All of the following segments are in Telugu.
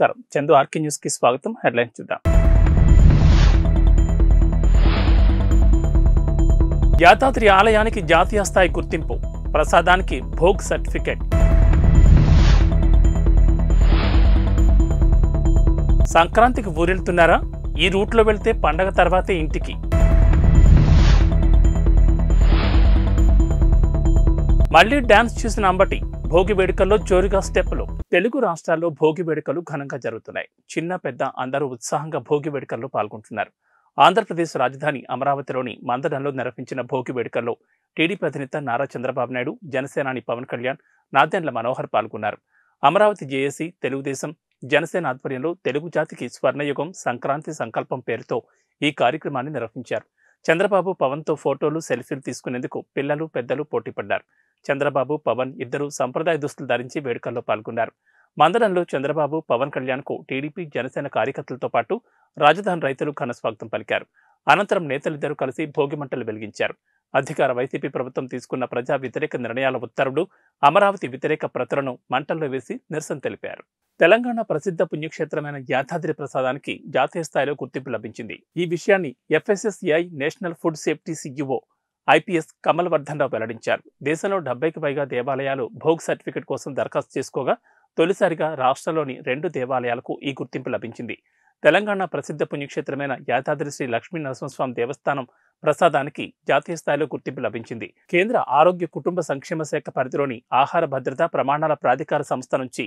నమస్కారం. చందు ఆర్కే న్యూస్కి స్వాగతం. హెడ్లైన్ చూద్దాం. యాదాద్రి ఆలయానికి జాతీయ స్థాయి గుర్తింపు. ప్రసాదానికి భోగ్ సర్టిఫికెట్. సంక్రాంతికి ఊరెళ్తున్నారా? ఈ రూట్లో వెళ్తే పండగ తర్వాతే ఇంటికి. మళ్ళీ డ్యాన్స్ చూసిన అంబటి. భోగి వేడుకల్లో జోరుగా స్టెప్పులు. తెలుగు రాష్ట్రాల్లో భోగి వేడుకలు ఘనంగా జరుగుతున్నాయి. చిన్న పెద్ద అందరూ ఉత్సాహంగా భోగి వేడుకల్లో పాల్గొంటున్నారు. ఆంధ్రప్రదేశ్ రాజధాని అమరావతిలోని మందడంలో నిర్వహించిన భోగి వేడుకల్లో టీడీపీ అధినేత నారా చంద్రబాబు నాయుడు జనసేనాని పవన్ కళ్యాణ్ నాదెండ్ల మనోహర్ పాల్గొన్నారు. అమరావతి జేఏసీ తెలుగుదేశం జనసేన ఆధ్వర్యంలో తెలుగు జాతికి స్వర్ణయుగం సంక్రాంతి సంకల్పం పేరుతో ఈ కార్యక్రమాన్ని నిర్వహించారు. చంద్రబాబు పవన్తో ఫోటోలు సెల్ఫీలు తీసుకునేందుకు పిల్లలు పెద్దలు పోటీపడ్డారు. చంద్రబాబు పవన్ ఇద్దరు సంప్రదాయ దుస్తులు ధరించి వేడుకల్లో పాల్గొన్నారు. మందడంలో చంద్రబాబు పవన్ కళ్యాణ్కు టీడీపీ జనసేన కార్యకర్తలతో పాటు రాజధాని రైతులు ఘన స్వాగతం పలికారు. అనంతరం నేతలిద్దరూ కలిసి భోగిమంటలు వెలిగించారు. అధికార వైసీపీ ప్రభుత్వం తీసుకున్న ప్రజా వ్యతిరేక నిర్ణయాల ఉత్తర్వులు అమరావతి వ్యతిరేక ప్రతులను మంటల్లో వేసి నిరసన తెలిపారు. తెలంగాణ ప్రసిద్ధ పుణ్యక్షేత్రమైన యాదాద్రి ప్రసాదానికి జాతీయ స్థాయిలో గుర్తింపు లభించింది. ఈ విషయాన్ని FSSI national food safety CEO IPS Kamal Vardhan Rao వెల్లడించారు. దేశంలో డెబ్బైకి పైగా దేవాలయాలు భోగ్ సర్టిఫికెట్ కోసం దరఖాస్తు చేసుకోగా తొలిసారిగా రాష్ట్రంలోని రెండు దేవాలయాలకు ఈ గుర్తింపు లభించింది. తెలంగాణ ప్రసిద్ధ పుణ్యక్షేత్రమైన యాదాద్రి శ్రీ లక్ష్మీ నరసింహస్వామి దేవస్థానం ప్రసాదానికి జాతీయ స్థాయిలో గుర్తింపు లభించింది. కేంద్ర ఆరోగ్య కుటుంబ సంక్షేమ శాఖ పరిధిలోని ఆహార భద్రత ప్రమాణాల ప్రాధికార సంస్థ నుంచి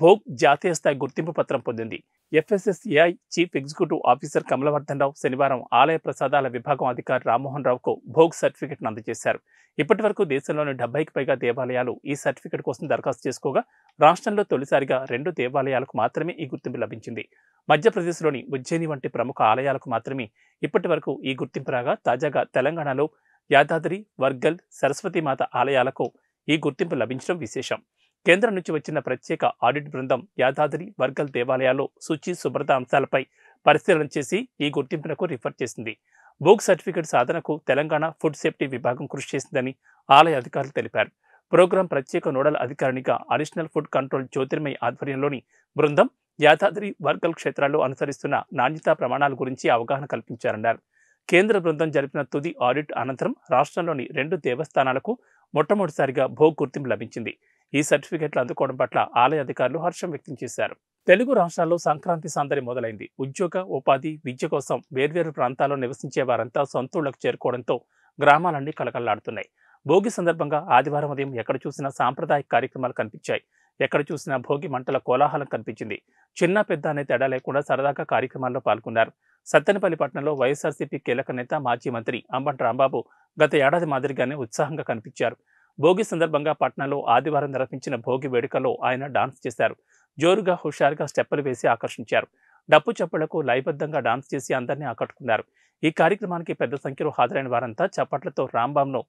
భోగ్ జాతీయ స్థాయి గుర్తింపు పత్రం పొందింది. FSSAI chief executive officer Kamalvardhan Rao శనివారం ఆలయ ప్రసాదాల విభాగం అధికారి రామ్మోహన్ రావుకు భోగ్ సర్టిఫికెట్ను అందజేశారు. ఇప్పటి వరకు దేశంలోని డెబ్బైకి పైగా దేవాలయాలు ఈ సర్టిఫికెట్ కోసం దరఖాస్తు చేసుకోగా రాష్ట్రంలో తొలిసారిగా రెండు దేవాలయాలకు మాత్రమే ఈ గుర్తింపు లభించింది. మధ్యప్రదేశ్లోని ఉజ్జయిని వంటి ప్రముఖ ఆలయాలకు మాత్రమే ఇప్పటి వరకు ఈ గుర్తింపు రాగా తాజాగా తెలంగాణలో యాదాద్రి వర్గల్ సరస్వతీమాత ఆలయాలకు ఈ గుర్తింపు లభించడం విశేషం. కేంద్రం నుంచి వచ్చిన ప్రత్యేక ఆడిట్ బృందం యాదాద్రి వర్గల్ దేవాలయాల్లో శుచి శుభ్రత అంశాలపై పరిశీలన చేసి ఈ గుర్తింపునకు రిఫర్ చేసింది. బుక్ సర్టిఫికేట్ సాధనకు తెలంగాణ ఫుడ్ సేఫ్టీ విభాగం కృషి చేసిందని ఆలయ అధికారులు తెలిపారు. ప్రోగ్రాం ప్రత్యేక నోడల్ అధికారినిగా అడిషనల్ ఫుడ్ కంట్రోల్ జ్యోతిర్మయ్ ఆధ్వర్యంలోని బృందం యాదాద్రి వర్గల్ క్షేత్రాల్లో అనుసరిస్తున్న నాణ్యతా ప్రమాణాల గురించి అవగాహన కల్పించారన్నారు. కేంద్ర బృందం జరిపిన తుది ఆడిట్ అనంతరం రాష్ట్రంలోని రెండు దేవస్థానాలకు మొట్టమొదటిసారిగా భోగ్ గుర్తింపు లభించింది. ఈ సర్టిఫికెట్లు అందుకోవడం పట్ల ఆలయ అధికారులు హర్షం వ్యక్తం చేశారు. తెలుగు రాష్ట్రాల్లో సంక్రాంతి సందడి మొదలైంది. ఉద్యోగ ఉపాధి విద్య కోసం వేర్వేరు ప్రాంతాల్లో నివసించే వారంతా సొంతూళ్ళకు చేరుకోవడంతో గ్రామాలన్నీ కలకల్లాడుతున్నాయి భోగి సందర్భంగా ఆదివారం ఉదయం ఎక్కడ చూసినా సాంప్రదాయ కార్యక్రమాలు కనిపించాయి. ఎక్కడ చూసినా భోగి మంటల కోలాహలం కనిపించింది. చిన్న పెద్ద అనే తేడా లేకుండా సరదాగా కార్యక్రమాల్లో పాల్గొన్నారు. సత్తెనపల్లి పట్టణంలో వైఎస్ఆర్సీపీ కీలక నేత మాజీ మంత్రి అంబటి రాంబాబు గత ఏడాది మాదిరిగానే ఉత్సాహంగా కనిపించారు. భోగి సందర్భంగా పట్నంలో ఆదివారం నిర్వహించిన భోగి వేడుకలో ఆయన డాన్స్ చేశారు. జోరుగా హుషారుగా స్టెప్పులు వేసి ఆకర్షించారు. డప్పు చప్పులకు లయబద్ధంగా డాన్స్ చేసి అందరినీ ఆకట్టుకున్నారు. ఈ కార్యక్రమానికి పెద్ద సంఖ్యలో హాజరైన వారంతా చప్పట్లతో రాంబాబును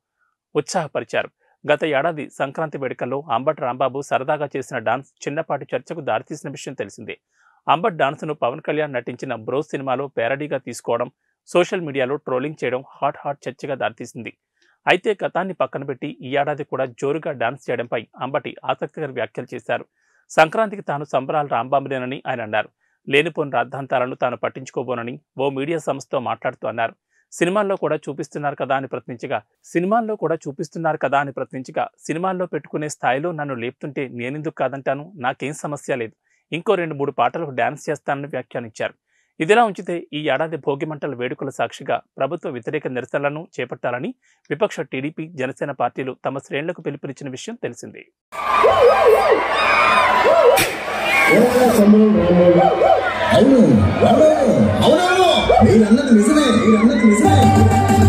ఉత్సాహపరిచారు. గత ఏడాది సంక్రాంతి వేడుకల్లో అంబట్ రాంబాబు సరదాగా చేసిన డాన్స్ చిన్నపాటి చర్చకు దారితీసిన విషయం తెలిసిందే. అంబట్ డాన్స్ను పవన్ కళ్యాణ్ నటించిన బ్రోస్ సినిమాలో పేరడీగా తీసుకోవడం సోషల్ మీడియాలో ట్రోలింగ్ చేయడం హాట్ హాట్ చర్చగా దారితీసింది. అయితే గతాన్ని పక్కన పెట్టి ఈ ఏడాది కూడా జోరుగా డాన్స్ చేయడంపై అంబటి ఆసక్తికర వ్యాఖ్యలు చేశారు. సంక్రాంతికి తాను సంబరాలు రాంబాబులేనని ఆయన అన్నారు. లేనిపోని రాద్ధాంతాలను తాను పట్టించుకోబోనని ఓ మీడియా సంస్థతో మాట్లాడుతూ అన్నారు. సినిమాల్లో కూడా చూపిస్తున్నారు కదా అని ప్రశ్నించగా సినిమాల్లో కూడా చూపిస్తున్నారు కదా అని ప్రశ్నించగా సినిమాల్లో పెట్టుకునే స్థాయిలో నన్ను లేపుతుంటే నేనెందుకు కాదంటాను? నాకేం సమస్య లేదు. ఇంకో రెండు మూడు పాటలకు డ్యాన్స్ చేస్తానని వ్యాఖ్యానించారు. ఇదిలా ఉంచితే ఈ ఏడాది భోగి మంటల వేడుకల సాక్షిగా ప్రభుత్వ వ్యతిరేక నిరసనలను చేపట్టాలని విపక్ష టీడీపీ జనసేన పార్టీలు తమ శ్రేణులకు పిలుపునిచ్చిన విషయం తెలిసిందే అవును అవును నిజమే నిజమే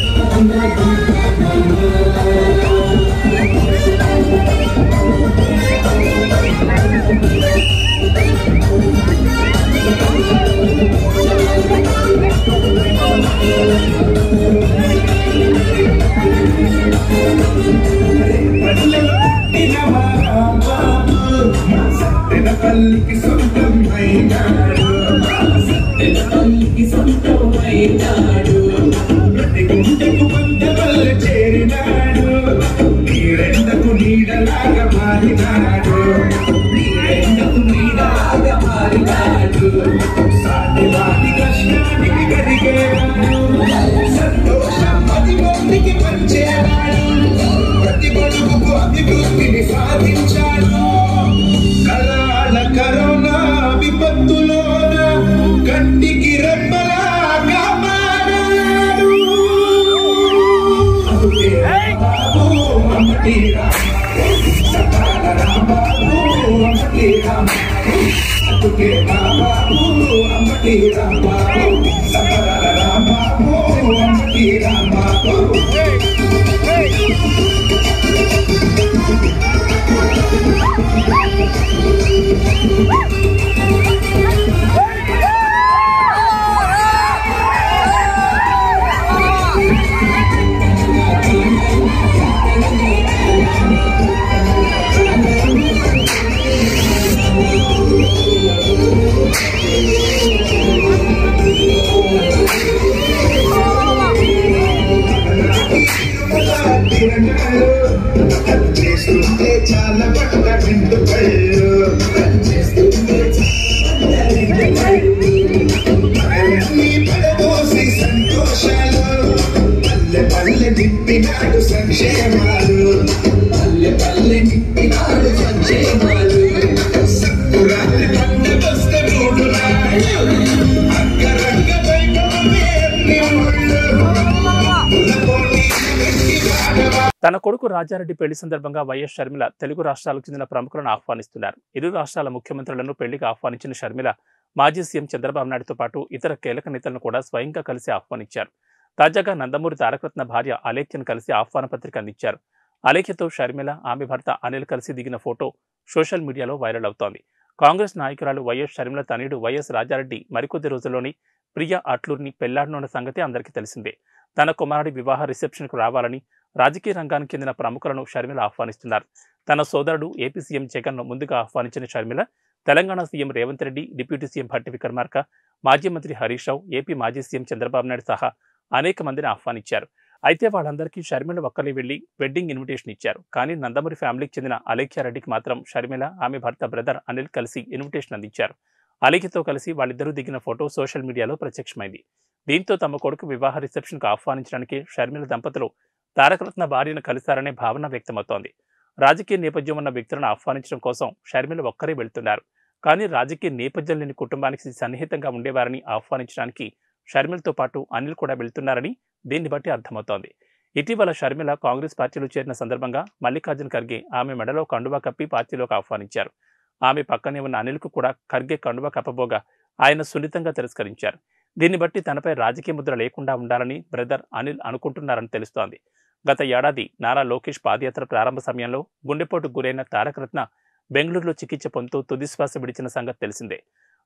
అమ్మకి రామ సంతోషం పది మందికి పంచేవాడు ప్రతి బడుగుకు అభివృద్ధిని సాధించాడు కరాళ కరోనా విపత్తులోన కంటికి రెప్పలా కాపాడాడు అమ్మటి సకాల అమ్మటి అమ్మటి అమ్మటి రాంబాబు చేస్తుంటే చాలా పట్ల రెండు కళ్ళు. చేస్తుంటే పడబోసి సంతోషాలు పల్లె పల్లె నింపినాడు సంక్షేమాలు తన కొడుకు రాజారెడ్డి పెళ్ళి సందర్భంగా వైఎస్ షర్మిల తెలుగు రాష్ట్రాలకు చెందిన ప్రముఖులను ఆహ్వానిస్తున్నారు. ఇరు రాష్ట్రాల ముఖ్యమంత్రులను పెళ్ళికి ఆహ్వానించిన షర్మిల మాజీ సీఎం చంద్రబాబు నాయుడుతో పాటు ఇతర కీలక నేతలను కూడా స్వయంగా కలిసి ఆహ్వానించారు. తాజాగా నందమూరి తారకరత్న భార్య అలేఖ్యను కలిసి ఆహ్వాన పత్రిక అందించారు. అలేఖ్యతో షర్మిల ఆమె భర్త అనిల్ కలిసి దిగిన ఫోటో సోషల్ మీడియాలో వైరల్ అవుతోంది. కాంగ్రెస్ నాయకురాలు వైఎస్ షర్మిల తనయుడు వైఎస్ రాజారెడ్డి మరికొద్ది రోజుల్లోని ప్రియా అట్లూరిని పెళ్ళాడనున్న సంగతి అందరికీ తెలిసిందే. తన కుమారుడి వివాహ రిసెప్షన్కు రావాలని రాజకీయ రంగానికి చెందిన ప్రముఖులను షర్మిల ఆహ్వానిస్తున్నారు. తన సోదరుడు ఏపీ సీఎం జగన్ను ముందుగా ఆహ్వానించిన Sharmila Telangana CM Revanth Reddy deputy CM Bhatti Vikramarka మాజీ మంత్రి హరీష్ రావు ఏపీ మాజీ సీఎం చంద్రబాబు నాయుడు సహా అనేక మందిని ఆహ్వానించారు. అయితే వాళ్ళందరికీ షర్మిల ఒక్కరి వెళ్ళి వెడ్డింగ్ ఇన్విటేషన్ ఇచ్చారు. కానీ నందమూరి ఫ్యామిలీకి చెందిన అలేఖ్యారెడ్డికి మాత్రం షర్మిల ఆమె భర్త బ్రదర్ అనిల్ కలిసి ఇన్విటేషన్ అందించారు. అలేఖ్యతో కలిసి వాళ్ళిద్దరూ దిగిన ఫోటో సోషల్ మీడియాలో ప్రత్యక్షమైంది. దీంతో తమ కొడుకు వివాహ రిసెప్షన్కు ఆహ్వానించడానికి షర్మిల దంపతులు తారకరత్న భార్యను కలిశారనే భావన వ్యక్తమవుతోంది. రాజకీయ నేపథ్యం ఉన్న వ్యక్తులను ఆహ్వానించడం కోసం షర్మిల ఒక్కరే వెళ్తున్నారు. కానీ రాజకీయ నేపథ్యం లేని కుటుంబానికి సన్నిహితంగా ఉండేవారని ఆహ్వానించడానికి షర్మిలతో పాటు అనిల్ కూడా వెళ్తున్నారని దీన్ని బట్టి అర్థమవుతోంది. ఇటీవల షర్మిల కాంగ్రెస్ పార్టీలో చేరిన సందర్భంగా మల్లికార్జున్ ఖర్గే ఆమె మెడలో కండువా కప్పి పార్టీలోకి ఆహ్వానించారు. ఆమె పక్కనే ఉన్న అనిల్కు కూడా ఖర్గే కండువా కప్పబోగా ఆయన సున్నితంగా తిరస్కరించారు. దీన్ని బట్టి తనపై రాజకీయ ముద్ర లేకుండా ఉండాలని బ్రదర్ అనిల్ అనుకుంటున్నారని తెలుస్తోంది. గత ఏడాది నారా లోకేష్ పాదయాత్ర ప్రారంభ సమయంలో గుండెపోటుకు గురైన తారకరత్న బెంగళూరులో చికిత్స పొందుతూ తుదిశ్వాస విడిచిన సంగతి తెలిసిందే.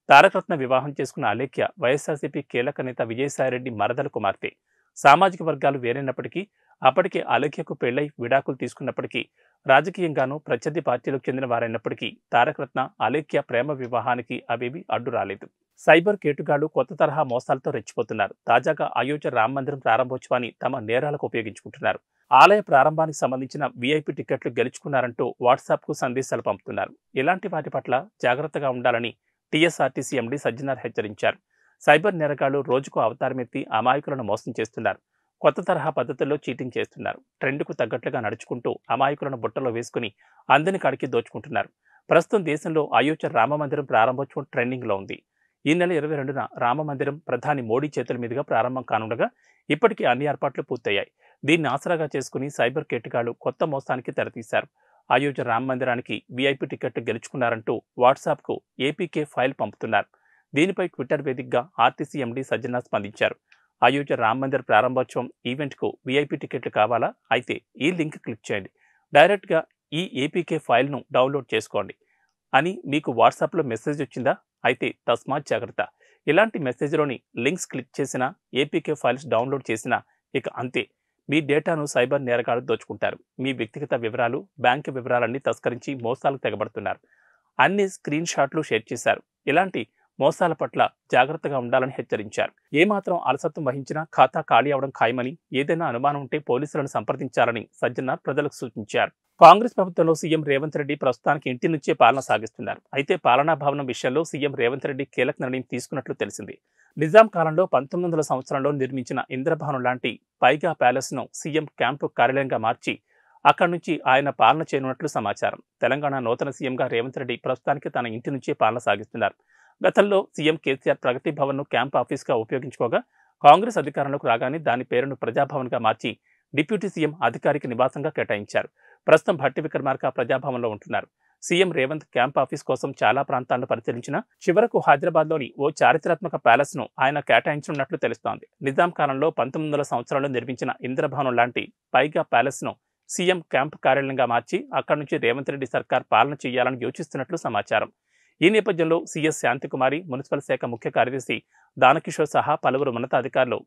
తారకరత్న వివాహం చేసుకున్న అలేఖ్య వైఎస్ఆర్సీపీ కీలక నేత విజయసాయిరెడ్డి మరదల కుమార్తె. సామాజిక వర్గాలు వేరైనప్పటికీ అప్పటికే అలేఖ్యకు పెళ్ళై విడాకులు తీసుకున్నప్పటికీ రాజకీయంగానూ ప్రత్యర్థి పార్టీలకు చెందిన వారైనప్పటికీ తారకరత్న అలేఖ్య ప్రేమ వివాహానికి అవేవి అడ్డు రాలేదు సైబర్ కేటుగాళ్ళు కొత్త తరహా మోసాలతో రెచ్చిపోతున్నారు. తాజాగా అయోధ్య రామ మందిరం ప్రారంభోత్సవాన్ని తమ నేరాలకు ఉపయోగించుకుంటున్నారు. ఆలయ ప్రారంభానికి సంబంధించిన వీఐపీ టికెట్లు గెలుచుకున్నారంటూ వాట్సాప్కు సందేశాలు పంపుతున్నారు. ఇలాంటి వాటి పట్ల జాగ్రత్తగా ఉండాలని టీఎస్ఆర్టీసీ ఎండీ సజ్జనార్ హెచ్చరించారు. సైబర్ నేరగాళ్ళు రోజుకు అవతారమెత్తి అమాయకులను మోసం చేస్తున్నారు. కొత్త తరహా పద్ధతుల్లో చీటింగ్ చేస్తున్నారు. ట్రెండ్కు తగ్గట్లుగా నడుచుకుంటూ అమాయకులను బుట్టలో వేసుకుని అందని కడికి దోచుకుంటున్నారు. ప్రస్తుతం దేశంలో అయోధ్య రామ మందిరం ప్రారంభోత్సవం ట్రెండింగ్లో ఉంది. ఈ నెల ఇరవై రెండున రామ మందిరం ప్రధాని మోడీ చేతుల మీదుగా ప్రారంభం కానుండగా ఇప్పటికీ అన్ని ఏర్పాట్లు పూర్తయ్యాయి. దీన్ని ఆసరాగా చేసుకుని సైబర్ కేటుగాళ్ళు కొత్త మోసానికి తెరతీశారు. అయోధ్య రామ మందిరానికి వీఐపీ టికెట్ గెలుచుకున్నారంటూ వాట్సాప్కు ఏపీకే ఫైల్ పంపుతున్నారు. దీనిపై ట్విట్టర్ వేదికగా ఆర్టీసీ ఎండీ సజ్జనా స్పందించారు. అయోధ్య రామ మందిర్ ప్రారంభోత్సవం ఈవెంట్కు వీఐపీ టికెట్లు కావాలా? అయితే ఈ లింక్ క్లిక్ చేయండి. డైరెక్ట్గా ఈ ఏపీకే ఫైల్ను డౌన్లోడ్ చేసుకోండి. అని మీకు వాట్సాప్లో మెసేజ్ వచ్చిందా? అయితే తస్మాత్ జాగ్రత్త. ఇలాంటి మెసేజ్లోని లింక్స్ క్లిక్ చేసినా ఏపీకే ఫైల్స్ డౌన్లోడ్ చేసినా ఇక అంతే. మీ డేటాను సైబర్ నేరగాళ్ళు దోచుకుంటారు. మీ వ్యక్తిగత వివరాలు బ్యాంకు వివరాలన్నీ తస్కరించి మోసాలకు తెగబడుతున్నారు. అన్ని స్క్రీన్ షాట్లు షేర్ చేశారు. ఇలాంటి మోసాల పట్ల జాగ్రత్తగా ఉండాలని హెచ్చరించారు. ఏమాత్రం అలసత్వం వహించినా ఖాతా ఖాళీ అవడం ఖాయమని ఏదైనా అనుమానం ఉంటే పోలీసులను సంప్రదించాలని సజ్జనార్ ప్రజలకు సూచించారు. కాంగ్రెస్ ప్రభుత్వంలో సీఎం రేవంత్ రెడ్డి ప్రస్తుతానికి ఇంటి నుంచే పాలన సాగిస్తున్నారు. అయితే పాలనా భవనం విషయంలో సీఎం రేవంత్ రెడ్డి కీలక నిర్ణయం తీసుకున్నట్లు తెలిసింది. నిజాం కాలంలో పంతొమ్మిది వందల సంవత్సరంలో నిర్మించిన ఇంద్రభవనం లాంటి పైగా ప్యాలెస్ను సీఎం క్యాంపు కార్యాలయంగా మార్చి అక్కడి నుంచి ఆయన పాలన చేయనున్నట్లు సమాచారం. తెలంగాణ నూతన సీఎంగా రేవంత్ రెడ్డి ప్రస్తుతానికి తన ఇంటి నుంచే పాలన సాగిస్తున్నారు. గతంలో సీఎం కేసీఆర్ ప్రగతి భవన్ను క్యాంప్ ఆఫీస్గా ఉపయోగించుకోగా కాంగ్రెస్ అధికారంలోకి రాగానే దాని పేరును ప్రజాభవన్గా మార్చి డిప్యూటీ సీఎం అధికారిక నివాసంగా కేటాయించారు. ప్రస్తుతం భట్టి విక్రమార్క ప్రజాభవన్లో ఉంటున్నారు. సీఎం రేవంత్ క్యాంప్ ఆఫీస్ కోసం చాలా ప్రాంతాలను పరిశీలించిన చివరకు హైదరాబాద్లోని ఓ చారిత్రాత్మక ప్యాలెస్ను ఆయన కేటాయించనున్నట్లు తెలుస్తోంది. నిజాం కాలంలో పంతొమ్మిది వందల సంవత్సరాల్లో నిర్మించిన ఇంద్రభవనం లాంటి పైగా ప్యాలెస్ను సీఎం క్యాంప్ కార్యాలయంగా మార్చి అక్కడి నుంచి రేవంత్ రెడ్డి సర్కార్ పాలన చేయాలని యోచిస్తున్నట్లు సమాచారం. ఈ నేపథ్యంలో సీఎస్ శాంతికుమారి మున్సిపల్ శాఖ ముఖ్య కార్యదర్శి దానకిషోర్ సహా పలువురు ఉన్నతాధికారులు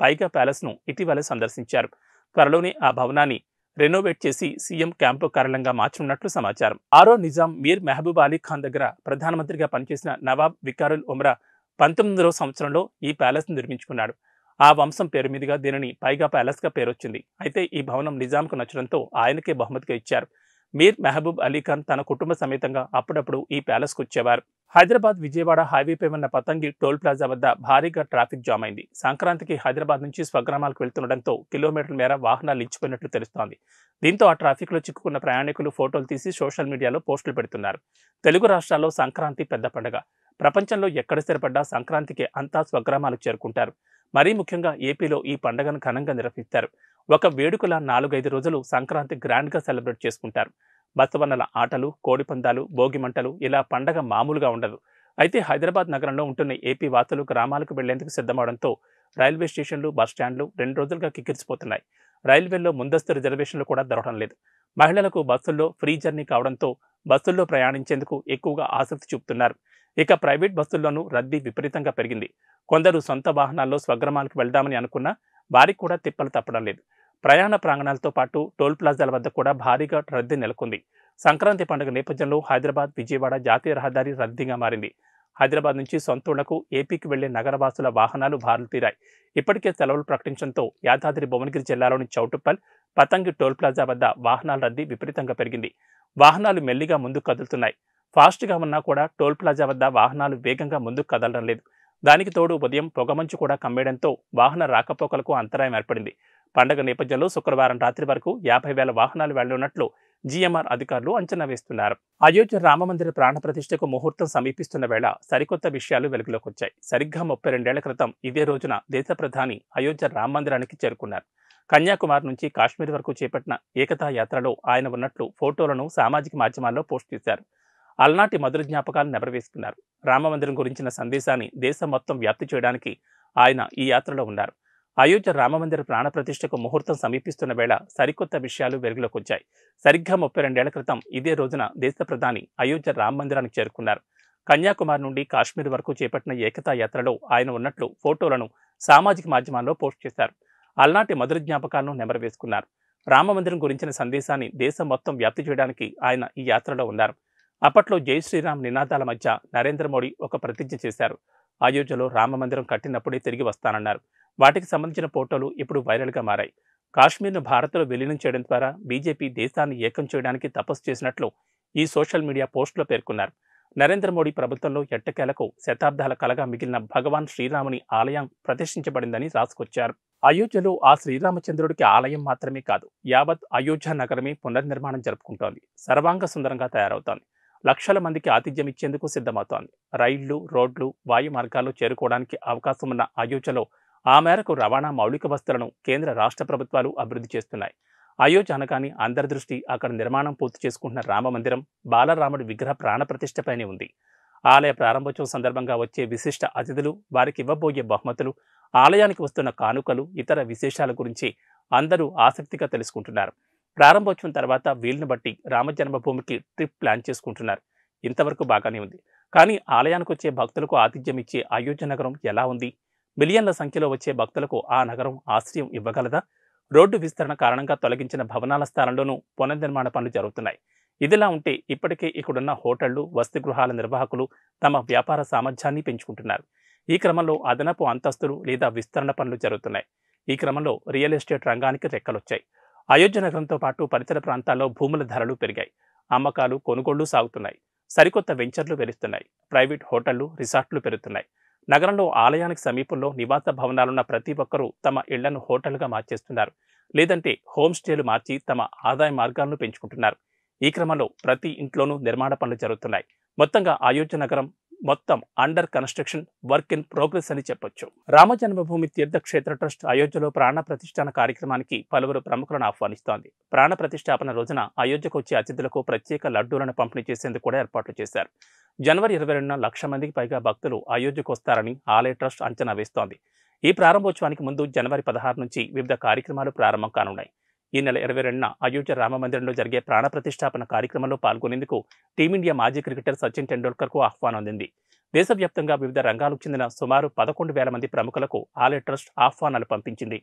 పైగా ప్యాలెస్ను ఇటీవలే సందర్శించారు. త్వరలోనే ఆ భవనాన్ని రెనోవేట్ చేసి సీఎం క్యాంపు కార్యాలయంగా మార్చనున్నట్లు సమాచారం. ఆరో నిజాం మీర్ మెహబూబ్ అలీ ఖాన్ దగ్గర ప్రధానమంత్రిగా పనిచేసిన నవాబ్ వికారుల్ ఉమ్రా పంతొమ్మిదవ సంవత్సరంలో ఈ ప్యాలెస్ నిర్మించుకున్నాడు. ఆ వంశం పేరు మీదుగా దీనిని పైగా ప్యాలెస్గా పేరొచ్చింది. అయితే ఈ భవనం నిజాంకు నచ్చడంతో ఆయనకే బహుమతిగా ఇచ్చారు. మీర్ మెహబూబ్ అలీ ఖాన్ తన కుటుంబ సమేతంగా అప్పుడప్పుడు ఈ ప్యాలెస్కు వచ్చేవారు. హైదరాబాద్ విజయవాడ హైవేపై ఉన్న పతంగి టోల్ ప్లాజా వద్ద భారీగా ట్రాఫిక్ జామ్ అయింది. సంక్రాంతికి హైదరాబాద్ నుంచి స్వగ్రామాలకు వెళ్తుండటంతో కిలోమీటర్ల మేర వాహనాలు ఇచ్చిపోయినట్లు తెలుస్తోంది. దీంతో ఆ ట్రాఫిక్లో చిక్కుకున్న ప్రయాణికులు ఫోటోలు తీసి సోషల్ మీడియాలో పోస్టులు పెడుతున్నారు. తెలుగు రాష్ట్రాల్లో సంక్రాంతి పెద్ద పండుగ. ప్రపంచంలో ఎక్కడ స్థిరపడ్డా సంక్రాంతికి అంతా స్వగ్రామాలకు చేరుకుంటారు. మరీ ముఖ్యంగా ఏపీలో ఈ పండుగను ఘనంగా నిర్వహిస్తారు. ఒక వేడుకల నాలుగైదు రోజులు సంక్రాంతి గ్రాండ్గా సెలబ్రేట్ చేసుకుంటారు. బసవన్నల ఆటలు కోడిపందాలు భోగిమంటలు ఇలా పండగ మామూలుగా ఉండదు. అయితే హైదరాబాద్ నగరంలో ఉంటున్న ఏపీ వాసులు గ్రామాలకు వెళ్ళేందుకు సిద్ధమవడంతో రైల్వే స్టేషన్లు బస్ స్టాండ్లు రెండు రోజులుగా కిక్కిరిసిపోతున్నాయి. రైల్వేల్లో ముందస్తు రిజర్వేషన్లు కూడా దొరకడం లేదు. మహిళలకు బస్సుల్లో ఫ్రీ జర్నీ కావడంతో బస్సుల్లో ప్రయాణించేందుకు ఎక్కువగా ఆసక్తి చూపుతున్నారు. ఇక ప్రైవేట్ బస్సుల్లోనూ రద్దీ విపరీతంగా పెరిగింది. కొందరు సొంత వాహనాల్లో స్వగ్రామాలకు వెళ్దామని అనుకున్నా వారికి కూడా తిప్పలు తప్పడం లేదు. ప్రయాణ ప్రాంగణాలతో పాటు టోల్ ప్లాజాల వద్ద కూడా భారీగా రద్దీ నెలకొంది. సంక్రాంతి పండుగ నేపథ్యంలో హైదరాబాద్ విజయవాడ జాతీయ రహదారి రద్దీగా మారింది. హైదరాబాద్ నుంచి సొంతూళ్ళకు ఏపీకి వెళ్ళే నగరవాసుల వాహనాలు బారులు తీరాయి. ఇప్పటికే సెలవులు ప్రకటించడంతో యాదాద్రి భువనగిరి జిల్లాలోని చౌటుప్పల్ పతంగి టోల్ ప్లాజా వద్ద వాహనాల రద్దీ విపరీతంగా పెరిగింది. వాహనాలు మెల్లిగా ముందుకు కదులుతున్నాయి. ఫాస్ట్గా ఉన్నా కూడా టోల్ ప్లాజా వద్ద వాహనాలు వేగంగా ముందుకు కదలడం లేదు. దానికి తోడు ఉదయం పొగమంచు కూడా కమ్మేయడంతో వాహన రాకపోకలకు అంతరాయం ఏర్పడింది. పండగ నేపథ్యంలో శుక్రవారం రాత్రి వరకు యాభై వేల వాహనాలు వెళ్ళనున్నట్లు జీఎంఆర్ అధికారులు అంచనా వేస్తున్నారు. అయోధ్య రామమందిర ప్రాణప్రతిష్టకు ముహూర్తం సమీపిస్తున్న వేళ సరికొత్త విషయాలు వెలుగులోకి వచ్చాయి సరిగ్గా ముప్పై రెండేళ్ళ క్రితం ఇదే రోజున దేశ ప్రధాని అయోధ్య రామ మందిరానికి చేరుకున్నారు. కన్యాకుమారి నుంచి కాశ్మీర్ వరకు చేపట్టిన ఏకతా యాత్రలో ఆయన ఉన్నట్లు ఫోటోలను సామాజిక మాధ్యమాల్లో పోస్ట్ చేశారు. అలనాటి మధుర జ్ఞాపకాలు నెబరవేసుకున్నారు రామమందిరం గురించిన సందేశాన్ని దేశం మొత్తం వ్యాప్తి చేయడానికి ఆయన ఈ యాత్రలో ఉన్నారు. అయోధ్య రామమందిర ప్రాణప్రతిష్టకు ముహూర్తం సమీపిస్తున్న వేళ సరికొత్త విషయాలు వెలుగులోకి వచ్చాయి సరిగ్గా ముప్పై రెండేళ్ళ క్రితం ఇదే రోజున దేశ ప్రధాని అయోధ్య రామ మందిరానికి చేరుకున్నారు. కన్యాకుమారి నుండి కాశ్మీర్ వరకు చేపట్టిన ఏకతా యాత్రలో ఆయన ఉన్నట్లు ఫోటోలను సామాజిక మాధ్యమాల్లో పోస్ట్ చేశారు. అలనాటి మధుర జ్ఞాపకాలను నెమరవేసుకున్నారు. రామమందిరం గురించిన సందేశాన్ని దేశం మొత్తం వ్యాప్తి చేయడానికి ఆయన ఈ యాత్రలో ఉన్నారు. అప్పట్లో జై శ్రీరామ్ నినాదాల మధ్య నరేంద్ర మోడీ ఒక ప్రతిజ్ఞ చేశారు. అయోధ్యలో రామమందిరం కట్టినప్పుడే తిరిగి వస్తానన్నారు. వాటికి సంబంధించిన ఫోటోలు ఇప్పుడు వైరల్గా మారాయి. కాశ్మీర్ను భారత్లో విలీనం చేయడం ద్వారా బీజేపీ దేశాన్ని ఏకం చేయడానికి తపస్సు చేసినట్లు ఈ సోషల్ మీడియా పోస్టులో పేర్కొన్నారు. నరేంద్ర మోడీ ప్రభుత్వంలో ఎట్టకేలకు శతాబ్దాల కలగా మిగిలిన భగవాన్ శ్రీరాముని ఆలయం ప్రతిష్ఠించబడిందని రాసుకొచ్చారు. అయోధ్యలో ఆ శ్రీరామచంద్రుడికి ఆలయం మాత్రమే కాదు యావత్ అయోధ్య నగరమే పునర్నిర్మాణం జరుపుకుంటోంది. సర్వాంగ సుందరంగా తయారవుతోంది. లక్షల మందికి ఆతిథ్యం ఇచ్చేందుకు సిద్ధమవుతోంది. రైళ్ళు రోడ్లు వాయు మార్గాలు చేరుకోవడానికి అవకాశం ఉన్న అయోధ్యలో ఆ మేరకు రవాణా మౌలిక వస్తువులను కేంద్ర రాష్ట్ర ప్రభుత్వాలు అభివృద్ధి చేస్తున్నాయి. అయోధ్య అనగానే అందరి దృష్టి అక్కడ నిర్మాణం పూర్తి చేసుకుంటున్న రామమందిరం బాలరాముడి విగ్రహ ప్రాణప్రతిష్టపైనే ఉంది. ఆలయ ప్రారంభోత్సవం సందర్భంగా వచ్చే విశిష్ట అతిథులు వారికి ఇవ్వబోయే బహుమతులు ఆలయానికి వస్తున్న కానుకలు ఇతర విశేషాల గురించి అందరూ ఆసక్తిగా తెలుసుకుంటున్నారు. ప్రారంభోత్సవం తర్వాత వీలును బట్టి రామ జన్మభూమికి ట్రిప్ ప్లాన్ చేసుకుంటున్నారు. ఇంతవరకు బాగానే ఉంది. కానీ ఆలయానికి వచ్చే భక్తులకు ఆతిథ్యం ఇచ్చే అయోధ్య నగరం ఎలా ఉంది? మిలియన్ల సంఖ్యలో వచ్చే భక్తులకు ఆ నగరం ఆశ్రయం ఇవ్వగలదా? రోడ్డు విస్తరణ కారణంగా తొలగించిన భవనాల స్థానంలోనూ పునర్నిర్మాణ పనులు జరుగుతున్నాయి. ఇదిలా ఉంటే ఇప్పటికే ఇక్కడున్న హోటళ్ళు వసతిగృహాల నిర్వాహకులు తమ వ్యాపార సామర్థ్యాన్ని పెంచుకుంటున్నారు. ఈ క్రమంలో అదనపు అంతస్తులు లేదా విస్తరణ పనులు జరుగుతున్నాయి. ఈ క్రమంలో రియల్ ఎస్టేట్ రంగానికి రెక్కలొచ్చాయి. అయోధ్య నగరంతో పాటు పరిసర ప్రాంతాల్లో భూముల ధరలు పెరిగాయి. అమ్మకాలు కొనుగోళ్ళు సాగుతున్నాయి. సరికొత్త వెంచర్లు పెరుగుతున్నాయి. ప్రైవేట్ హోటళ్ళు రిసార్ట్లు పెరుగుతున్నాయి. నగరంలో ఆలయానికి సమీపంలో నివాస భవనాలున్న ప్రతి ఒక్కరూ తమ ఇళ్ళను హోటల్గా మార్చేస్తున్నారు. లేదంటే హోమ్ స్టేలు మార్చి తమ ఆదాయ మార్గాలను పెంచుకుంటున్నారు. ఈ క్రమంలో ప్రతి ఇంట్లోనూ నిర్మాణ పనులు జరుగుతున్నాయి. మొత్తంగా అయోధ్య నగరం మొత్తం under construction work in progress అని చెప్పొచ్చు. రామ జన్మభూమి తీర్థక్షేత్ర ట్రస్ట్ అయోధ్యలో ప్రాణ ప్రతిష్టాన కార్యక్రమానికి పలువురు ప్రముఖులను ఆహ్వానిస్తోంది. ప్రాణ ప్రతిష్టాపన రోజున అయోధ్యకు వచ్చే అతిథులకు ప్రత్యేక లడ్డూలను పంపిణీ చేసేందుకు కూడా ఏర్పాట్లు చేశారు. జనవరి ఇరవై రెండున లక్ష మందికి పైగా భక్తులు అయోధ్యకు వస్తారని ఆలయ ట్రస్ట్ అంచనా వేస్తోంది. ఈ ప్రారంభోత్సవానికి ముందు జనవరి పదహారు నుంచి వివిధ కార్యక్రమాలు ప్రారంభం కానున్నాయి. ఈ నెల ఇరవై రెండున అయోధ్య రామ మందిరంలో జరిగే ప్రాణప్రతిష్టాపన కార్యక్రమంలో పాల్గొనేందుకు టీమిండియా మాజీ క్రికెటర్ సచిన్ టెండూల్కర్కు ఆహ్వానం అందింది దేశవ్యాప్తంగా వివిధ రంగాలకు చెందిన సుమారు పదకొండు వేల మంది ప్రముఖులకు ఆలయ ట్రస్ట్ ఆహ్వానాలు పంపించింది.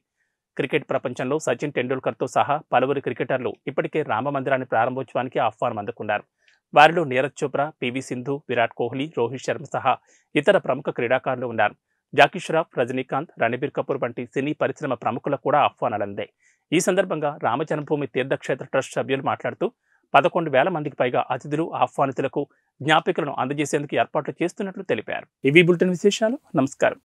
క్రికెట్ ప్రపంచంలో సచిన్ టెండూల్కర్తో సహా పలువురు క్రికెటర్లు ఇప్పటికే రామ మందిరాన్ని ప్రారంభోత్సవానికి ఆహ్వానం అందుకున్నారు. వారిలో నీరజ్ చోప్రా పివి సింధు విరాట్ కోహ్లీ రోహిత్ శర్మ సహా ఇతర ప్రముఖ క్రీడాకారులు ఉన్నారు. జాకీ ష్రాఫ్ రజనీకాంత్ రణబీర్ కపూర్ వంటి సినీ పరిశ్రమ ప్రముఖులకు కూడా ఆహ్వానాలందాయి ఈ సందర్భంగా రామజన్మభూమి తీర్థక్షేత్ర ట్రస్ట్ సభ్యులు మాట్లాడుతూ పదకొండు వేల మందికి పైగా అతిథులు ఆహ్వానితులకు జ్ఞాపికలను అందజేసేందుకు ఏర్పాట్లు చేస్తున్నట్లు తెలిపారు. ఇవి బులెటిన్ విశేషాలు. నమస్కారం.